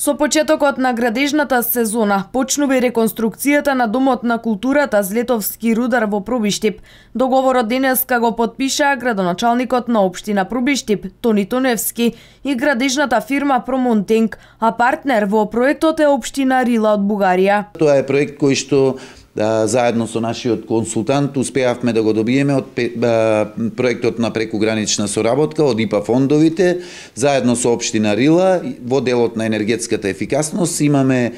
Со почетокот на градежната сезона почнува и реконструкцијата на Домот на културата Злетовски рудар во Пробиштип. Договорот денеска го подпишаа градоначалникот на општина Пробиштип Тони Тоневски и градежната фирма Промонтенг, а партнер во проектот е општина Рила од Бугарија. Тоа е проект кој што Да, заедно со нашиот консултант успеавме да го добиеме од проектот на прекугранична соработка од ИПА фондовите, заедно со општина Рила во делот на енергетската ефикасност имаме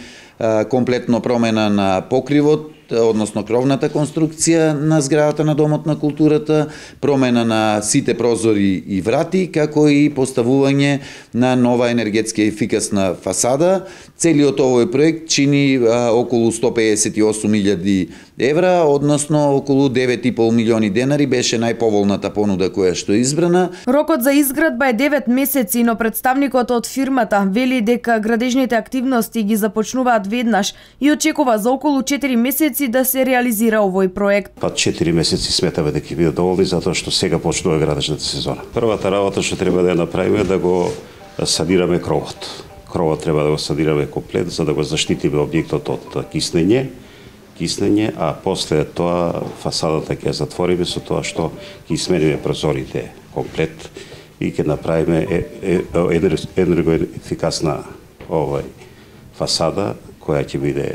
комплетно промена на покривот односно кровната конструкција на зградата на Домот на културата, промена на сите прозори и врати, како и поставување на нова енергетски ефикасна фасада. Целиот овој проект чини а, околу 158.000 евра, односно околу 9,5 милиони денари беше најповолната понуда која што е избрана. Рокот за изградба е 9 месеци, но представникот од фирмата вели дека градежните активности ги започнуваат веднаш и очекува за околу 4 месеци да се реализира овој проект. Па 4 месеци сметаме дека ќе бидат доволни затоа што сега почнува градежната сезона. Првата работа што треба да ја направиме е да го садираме кровот. Кровот треба да го садираме комплет за да го заштитиме објектот од киснење киснење, а после тоа фасадата ќе затвориме со тоа што ќе смениме прозорите комплет и ќе направиме енергоефикасна овој фасада која ќе биде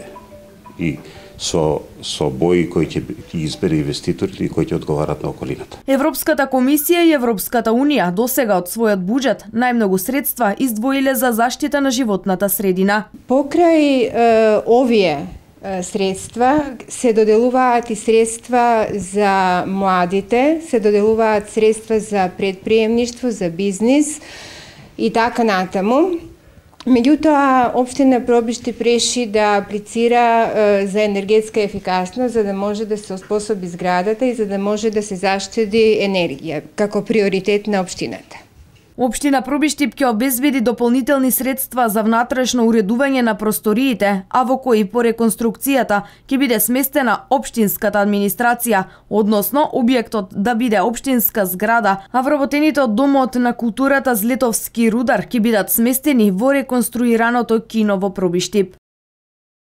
и со со бои кои ќе ги избере инвеститорите и кои ќе одговарат на околината. Европската комисија и Европската унија досега од својот буџет најмногу средства издвоиле за заштита на животната средина. Покрај е, овие средства, се доделуваат и средства за младите, се доделуваат средства за предприемништво, за бизнис и така натаму. Меѓутоа, Обштина пробиште преши да аплицира е, за енергетска ефикасност, за да може да се оспособи зградата и за да може да се заштеди енергија, како приоритет на Обштината. Општина Пробиштип ќе обезбеди дополнителни средства за внатрешно уредување на просториите, а во кои по реконструкцијата ќе биде сместена општинската администрација, односно објектот да биде општинска зграда, а вработените од Домот на културата Злетовски рудар ќе бидат сместени во реконструираното кино во Пробиштип.